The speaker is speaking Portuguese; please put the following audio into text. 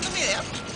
no video.